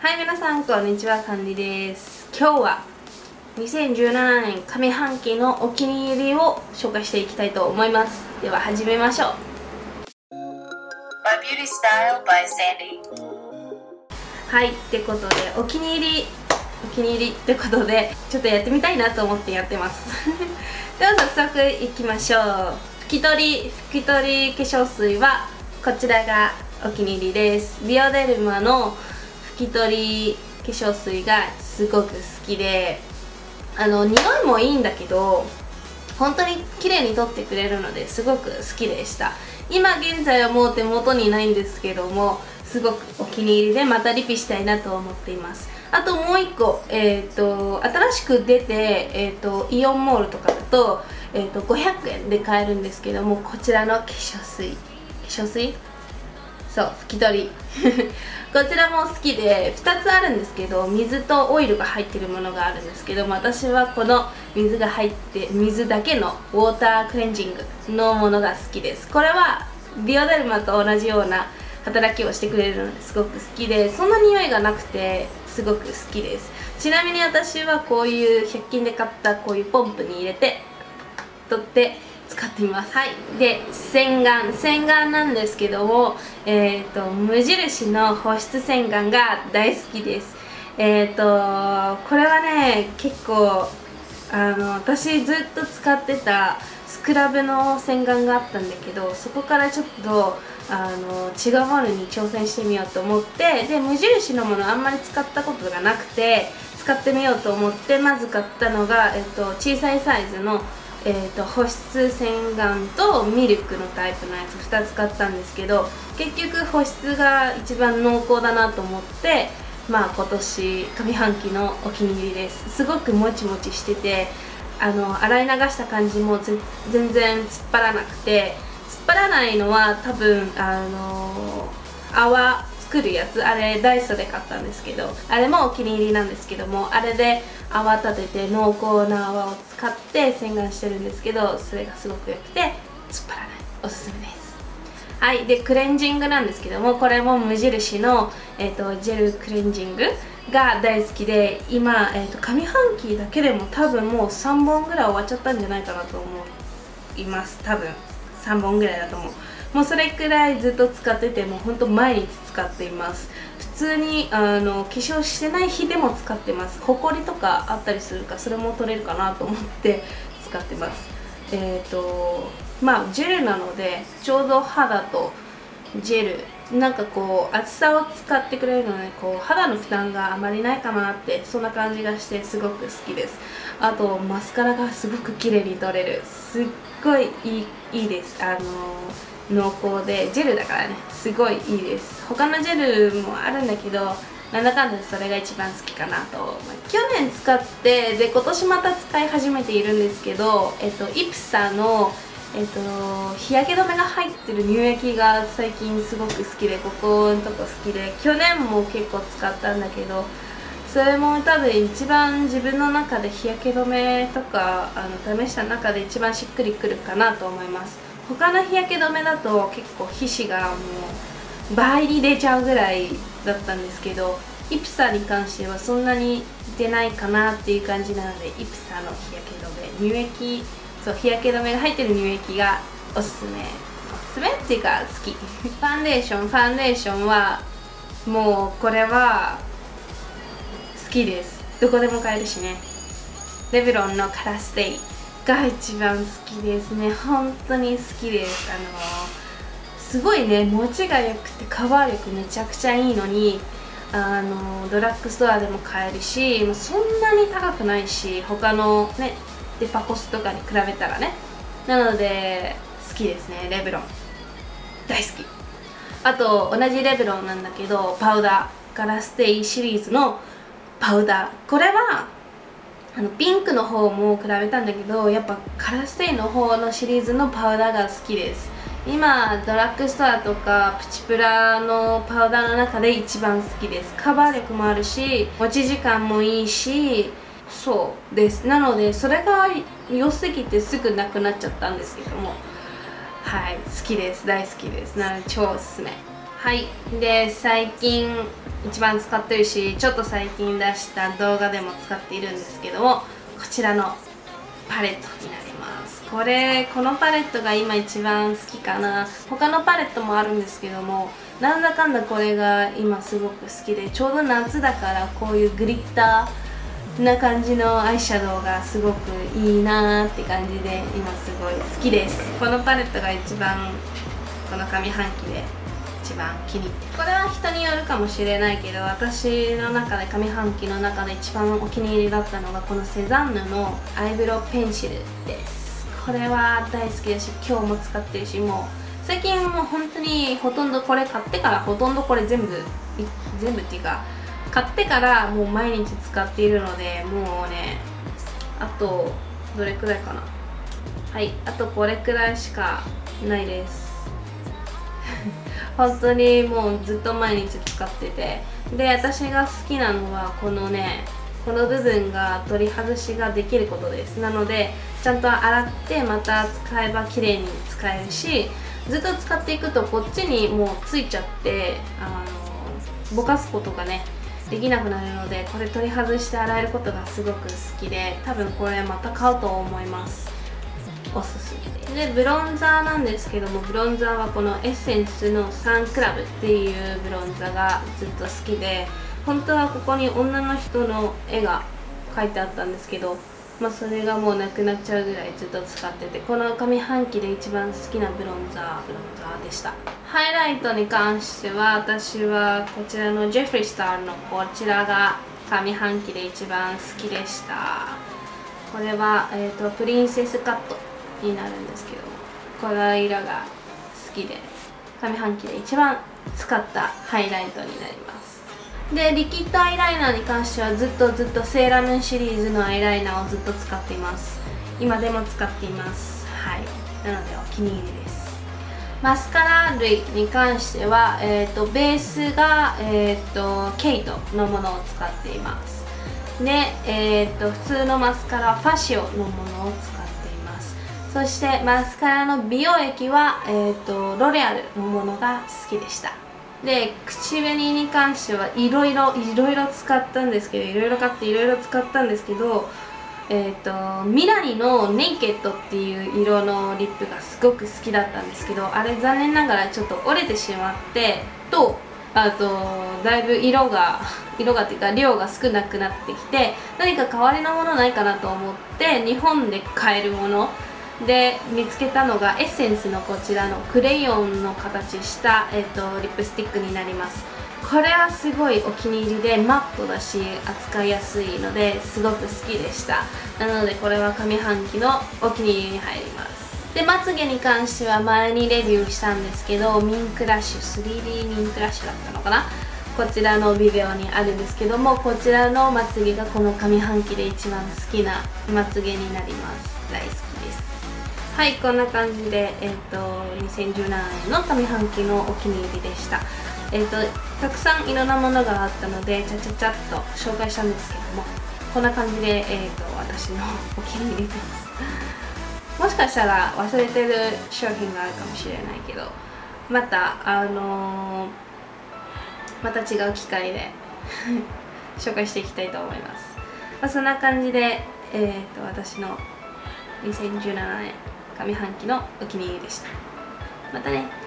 はい皆さんこんにちはカンディです。今日は2017年上半期のお気に入りを紹介していきたいと思います。では始めましょう。My Beauty Style by Sandy. はいってことでお気に入りお気に入りってことでちょっとやってみたいなと思ってやってます。では早速いきましょう。拭き取り拭き取り化粧水はこちらがお気に入りです。ビオデルマの拭き取り化粧水がすごく好きであの匂いもいいんだけど本当に綺麗に取ってくれるのですごく好きでした。今現在はもう手元にないんですけどもすごくお気に入りでまたリピしたいなと思っています。あともう一個、えーと、新しく出て、えーと、イオンモールとかだと,、えー、と500円で買えるんですけどもこちらの化粧水。化粧水？そう拭き取り。こちらも好きで2つあるんですけど水とオイルが入ってるものがあるんですけど私はこの水が入って水だけのウォータークレンジングのものが好きです。これはビオデルマと同じような働きをしてくれるのですごく好きでそんな匂いがなくてすごく好きです。ちなみに私はこういう100均で買ったこういうポンプに入れて取って使っています。はい。で洗顔。洗顔なんですけどもえっ、ー、と無印の保湿洗顔が大好きです。えっ、ー、とこれはね結構あの私ずっと使ってたスクラブの洗顔があったんだけどそこからちょっとあの違うものに挑戦してみようと思ってで無印のものあんまり使ったことがなくて使ってみようと思ってまず買ったのが、えっと、小さいサイズの、えっと、保湿洗顔とミルクのタイプのやつ2つ買ったんですけど結局保湿が一番濃厚だなと思ってまあ今年上半期のお気に入りです。すごくもちもちしててあの洗い流した感じも全然突っ張らなくて突っ張らないのは多分あの泡作るやつあれダイソーで買ったんですけどあれもお気に入りなんですけどもあれで泡立てて濃厚な泡を使って洗顔してるんですけどそれがすごく良くて突っ張らない。おすすめです。はい。でクレンジングなんですけどもこれも無印の、えーと、ジェルクレンジングが大好きで今、えーと、上半期だけでも多分もう3本ぐらい終わっちゃったんじゃないかなと思います。多分3本ぐらいだと思う。もうそれくらいずっと使っててもうほんと毎日使っています。普通にあの化粧してない日でも使ってます。ほこりとかあったりするかそれも取れるかなと思って 使ってます。えっ、ー、とまあジェルなのでちょうど肌とジェル。なんかこう厚さを使ってくれるのでこう肌の負担があまりないかなってそんな感じがしてすごく好きです。あとマスカラがすごく綺麗に取れる。すっごいいいいいです。あの濃厚でジェルだからね。すごいいいです。他のジェルもあるんだけどなんだかんだそれが一番好きかなと思い去年使ってで今年また使い始めているんですけど、えっと、イプサのえっと、日焼け止めが入ってる乳液が最近すごく好きでここのとこ好きで去年も結構使ったんだけどそれも多分一番自分の中で日焼け止めとかあの試した中で一番しっくりくるかなと思います。他の日焼け止めだと結構皮脂がもう倍に出ちゃうぐらいだったんですけどイプサに関してはそんなに出ないかなっていう感じなのでイプサの日焼け止め乳液そう日焼け止めが入ってる乳液がおすすめ。おすすめっていうか好き。ファンデーションファンデーションはもうこれは好きです。どこでも買えるしね。レブロンのカラステイ。が一番好きですね。本当に好きです。あのすごいね持ちが良くてカバー力めちゃくちゃいいのにあのドラッグストアでも買えるしそんなに高くないし他のねデパコスとかに比べたらね。なので好きですね。レブロン。大好き。あと同じレブロンなんだけどパウダーガラステイシリーズのパウダー。これはあのピンクの方も比べたんだけどやっぱカラステイの方のシリーズのパウダーが好きです。今ドラッグストアとかプチプラのパウダーの中で一番好きです。カバー力もあるし持ち時間もいいしそうです。なのでそれが良すぎてすぐなくなっちゃったんですけども。はい好きです。大好きです。なので超おすすめ。はい。で最近一番使ってるしちょっと最近出した動画でも使っているんですけどもこちらのパレットになります。これこのパレットが今一番好きかな。他のパレットもあるんですけどもなんだかんだこれが今すごく好きでちょうど夏だからこういうグリッターな感じのアイシャドウがすごくいいなーって感じで今すごい好きです。このパレットが一番この上半期で一番気に入ってこれは人によるかもしれないけど私の中で上半期の中で一番お気に入りだったのがこのセザンヌのアイブロウペンシルです。これは大好きだし今日も使ってるしもう最近もう本当にほとんどこれ買ってからほとんどこれ全部全部っていうか買ってからもう毎日使っているのでもうねあとどれくらいかな。はいあとこれくらいしかないです。本当にもうずっと毎日使ってて。で私が好きなのはこのねこの部分が取り外しができることです。なのでちゃんと洗ってまた使えば綺麗に使えるしずっと使っていくとこっちにもうついちゃってあのぼかすことがねできなくなるのでこれ取り外して洗えることがすごく好きで多分これまた買うと思います。おすすめででブロンザーなんですけどもブロンザーはこのエッセンスのサンクラブっていうブロンザーがずっと好きで本当はここに女の人の絵が描いてあったんですけどまあ、それがもうなくなっちゃうぐらいずっと使っててこの上半期で一番好きなブロンザーブロンザーでした。ハイライトに関しては私はこちらのジェフリースターのこちらが上半期で一番好きでした。これは、えーと、プリンセスカット。になるんですけどこの色が好きで上半期で一番使ったハイライトになります。でリキッドアイライナーに関してはずっとずっとセーラームーンシリーズのアイライナーをずっと使っています。今でも使っています。はい。なのでお気に入りです。マスカラ類に関しては、えーと、ベースが、えーと、ケイトのものを使っています。で、えーと、普通のマスカラファシオのものを使っていますそしてマスカラの美容液は、えー、とロレアルのものが好きでした。で口紅に関してはいろいろいろいろ使ったんですけどいろいろ買っていろいろ使ったんですけどえーと、ミラニのネイケットっていう色のリップがすごく好きだったんですけどあれ残念ながらちょっと折れてしまってとあとだいぶ色が 色がっていうか量が少なくなってきて何か代わりのものないかなと思って日本で買えるもので見つけたのがエッセンスのこちらのクレヨンの形した、えーと、リップスティックになります。これはすごいお気に入りでマットだし扱いやすいのですごく好きでした。なのでこれは上半期のお気に入りに入ります。でまつげに関しては前にレビューしたんですけどミンクラッシュ 3D ミンクラッシュだったのかな？こちらのビデオにあるんですけどもこちらのまつげがこの上半期で一番好きなまつげになります。大好き。はいこんな感じで、えーと、2017年の上半期のお気に入りでした。えーと、たくさんいろんなものがあったのでちゃちゃちゃっと紹介したんですけどもこんな感じで、えーと、私のお気に入りです。もしかしたら忘れてる商品があるかもしれないけどまたあのー、また違う機会で 紹介していきたいと思います、まあ、そんな感じで、えー、と私の2017年上半期のお気に入りでした。またね。